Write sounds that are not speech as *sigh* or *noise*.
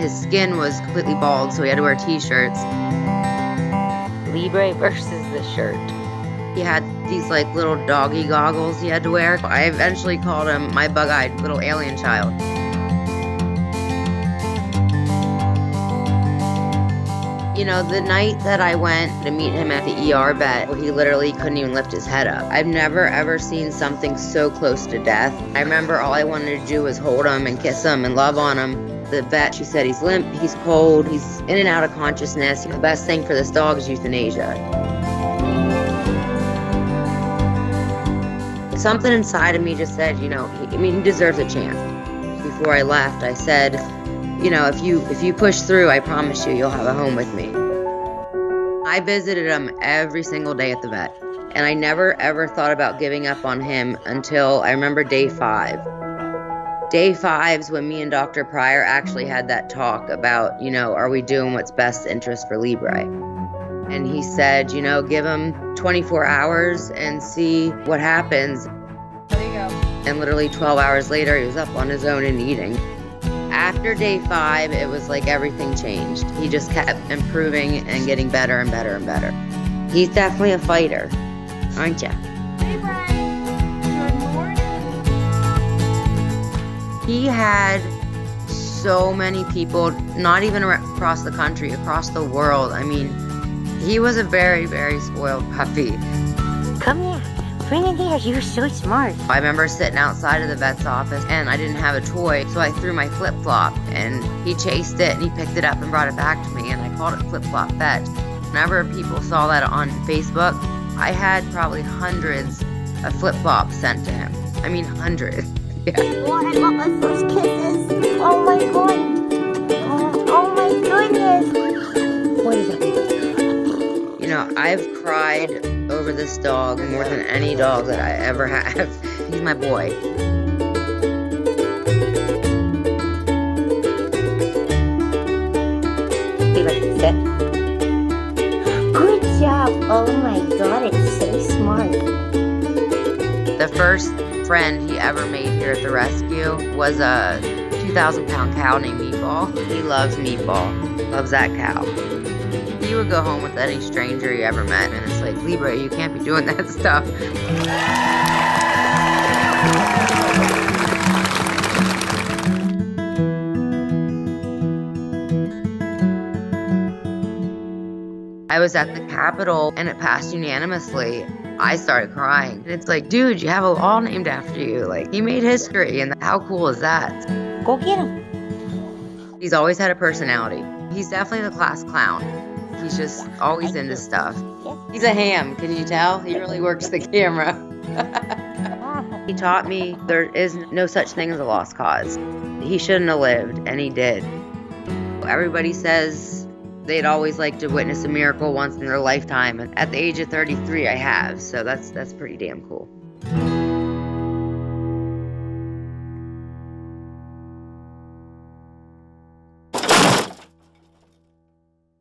His skin was completely bald, so he had to wear t-shirts. Libre versus the shirt. He had these like little doggy goggles he had to wear. I eventually called him my bug-eyed little alien child. You know, the night that I went to meet him at the ER bed, he literally couldn't even lift his head up. I've never ever seen something so close to death. I remember all I wanted to do was hold him and kiss him and love on him. The vet, she said he's limp, he's cold, he's in and out of consciousness. The best thing for this dog is euthanasia. Something inside of me just said, you know, he, I mean, he deserves a chance. Before I left, I said, you know, if you if you push through, I promise you, you'll have a home with me. I visited him every single day at the vet, and I never ever thought about giving up on him until I remember day five. Day five's when me and Dr. Pryor actually had that talk about, you know, are we doing what's best interest for Libre? And he said, you know, give him 24 hours and see what happens. There you go. And literally 12 hours later, he was up on his own and eating. After day five, it was like everything changed. He just kept improving and getting better and better and better. He's definitely a fighter, aren't you? Hey, He had so many people, not even across the country, across the world. I mean, he was a very, very spoiled puppy. Come here. Bring it here. You're so smart. I remember sitting outside of the vet's office and I didn't have a toy, so I threw my flip flop and he chased it and he picked it up and brought it back to me and I called it Flip Flop Vet. Whenever people saw that on Facebook, I had probably hundreds of flip flops sent to him. I mean, hundreds. Yeah. Oh, I got my first kisses. Oh my god. Oh, oh my goodness. What is that? You know, I've cried over this dog more than any dog that I ever have. *laughs* He's my boy. Libre, sit. Good job. Oh my god, it's so smart. The first friend he ever made here at the rescue was a 2,000 pound cow named Meatball. He loves Meatball, loves that cow. He would go home with any stranger he ever met, and it's like, Libre, you can't be doing *laughs* that stuff. I was at the Capitol and it passed unanimously. I started crying. And it's like, dude, you have a law named after you. Like, he made history, and how cool is that? Go get him. He's always had a personality. He's definitely the class clown. He's just always into stuff. He's a ham, can you tell? He really works the camera. *laughs* he taught me there is no such thing as a lost cause. He shouldn't have lived, and he did. Everybody says they'd always like to witness a miracle once in their lifetime. And at the age of 33, I have, so that's that's pretty damn cool.